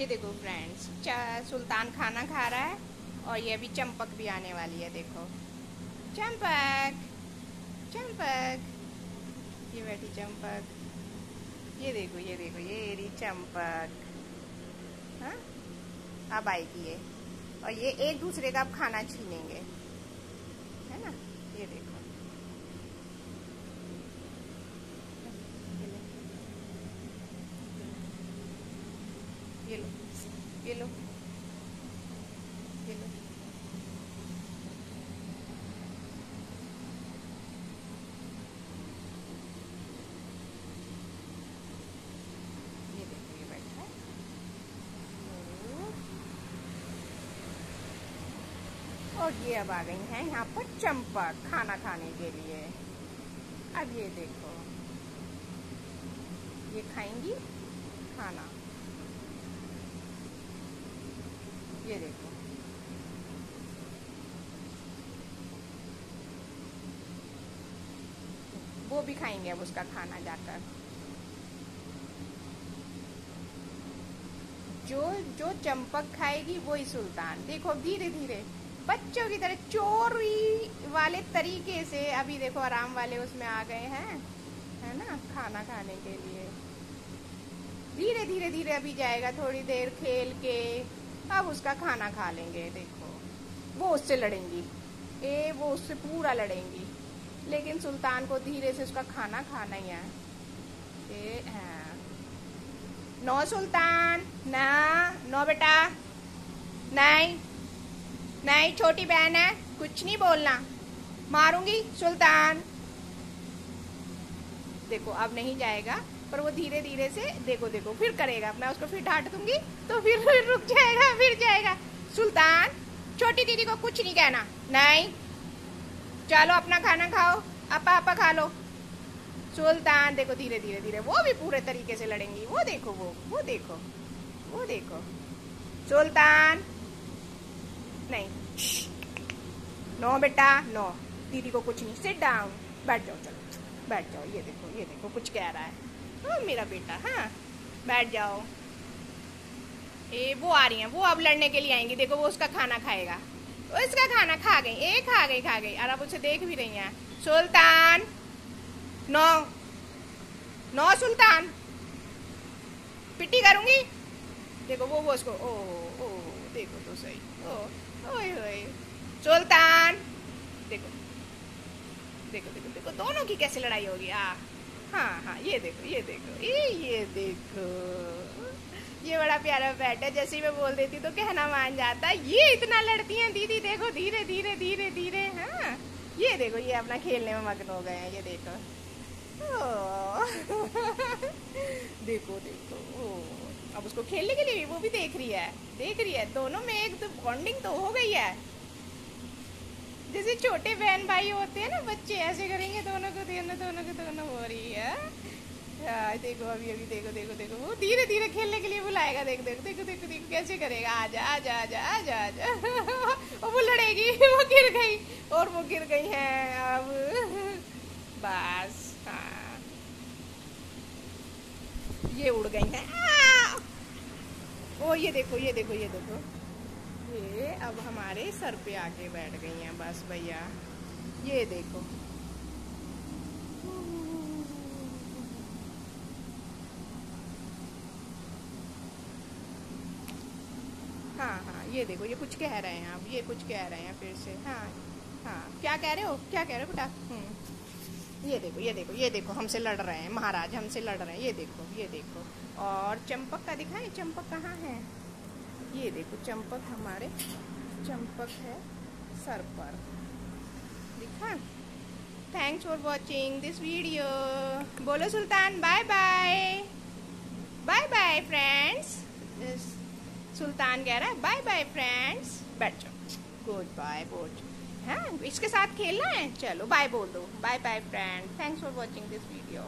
ये देखो फ्रेंड्स सुल्तान खाना खा रहा है और ये अभी चंपक भी आने वाली है, देखो। चंपक चंपक, ये बैठी चंपक। ये देखो ये देखो, ये रही चंपक। हाँ? अब आएगी ये। और ये एक दूसरे का अब खाना छीनेंगे। है ना? ये देखो। ये लो ये लो ये लो और ये अब आ गई हैं यहाँ पर चंपक खाना खाने के लिए. अब ये देखो. ये खाएँगी? खाना. ये देखो। वो भी खाएँगे अब उसका खाना जाकर। जो जो चंपक खाएगी वही सुल्तान। देखो धीरे धीरे। बच्चों की तरह चोरी वाले तरीके से अभी देखो आराम वाले उसमें आ गए हैं, है ना, खाना खाने के लिए। धीरे धीरे धीरे अभी जाएगा थोड़ी देर खेल के। अब उसका खाना खा लेंगे, देखो। वो उससे लड़ेंगी। ए, वो उससे पूरा लड़ेंगी। लेकिन सुल्तान को धीरे से उसका खाना खाना ही है। ए हाँ। नो सुल्तान, ना, नो बेटा। नहीं नहीं, छोटी बहन है, कुछ नहीं बोलना। मारूँगी सुल्तान। देखो, अब नहीं जाएगा। पर वो धीरे धीरे से, देखो देखो, फिर करेगा। मैं उसको फिर डांट दूँगी तो फिर फिर रुक जाएगा, फिर जाएगा। सुल्तान, छोटी दीदी को कुछ नहीं कहना। नहीं। चलो, अपना खाना खाओ, अपा अपा खा लो। सुल्तान, देखो, धीरे धीरे धीरे, वो भी पूरे तरीके से लड़ेंगी। वो देखो, वो वो देखो वो देखो। सुल्तान। नहीं। नो, बेटा, नो। दीदी को कुछ नहीं। सिट डाउन बैठ जाओ, चलो। बैठ जाओ, ये देखो ये देखो, कुछ कह रहा है। हाँ मेरा बेटा हाँ। बैठ जाओ। ए, वो आ रही हैं। वो अब लड़ने के लिए आएँगी। देखो, वो उसका खाना खाएगा। वो इसका खाना खा गई। एक खा गई खा गई। और अब उसे देख भी रही हैं। सुल्तान! नो। नो, सुल्तान! पिट्टी करूँगी? देखो, वो वो उसको, ओ ओ, देखो तो सही। ओ, ओए ओए। सुल्तान! देखो। देखो देखो देखो, दोनों की कैसे लड़ाई होगी? आ। हाँ हाँ ये देखो ये देखो ये ये देखो। ये बड़ा प्यारा बैट है, जैसे ही मैं बोल देती तो कहना मान जाता ये इतना लड़ती हैं, दीदी, देखो, धीरे धीरे धीरे धीरे हाँ। ये देखो, ये अपना खेलने में मग्न हो गए हैं, ये देखो। देखो देखो अब उसको खेलने के लिए वो भी देख रही है, देख रही है, दोनों में एक तो बॉन्डिंग तो हो गई है। जैसे छोटे बहन भाई होते हैं ना, बच्चे ऐसे करेंगे, दोनों को दोनों दोनों को दोनों, हो रही है। हाँ देखो अभी अभी, देखो देखो देखो, वो धीरे धीरे खेलने के लिए बुलाएगा, देख, देखो देखो देखो देखो, कैसे करेगा आजा आजा आजा आजा आजा और वो लड़ेगी, वो गिर गई, और वो गिर गई है अब। बस हाँ। ये उड़ गई है। ओ, ये देखो ये देखो ये देखो। अब हमारे सर पे आके बैठ गई हैं। बस भैया, ये देखो। हाँ हाँ ये देखो, ये कुछ कह रहे हैं आप, ये कुछ कह रहे हैं फिर से। हाँ हाँ क्या कह रहे हो? क्या कह रहे हो बेटा? हम्म ये देखो ये देखो ये देखो, हमसे लड़ रहे हैं, महाराज हमसे लड़ रहे हैं, ये देखो ये देखो। और चंपक का दिखाएँ? चंपक कहाँ है? ये देखो, चंपक हमारे चंपक है सर पर। दिखा? Thanks for watching this video बोलो Sultan bye bye bye bye friends Sultan कह रहा है बाय बाय फ्रेंड्स बैठ जाओ गुड बाय गुड हाँ इसके साथ खेलना है? चलो बाय बोल दो. Bye bye friend thanks for watching this video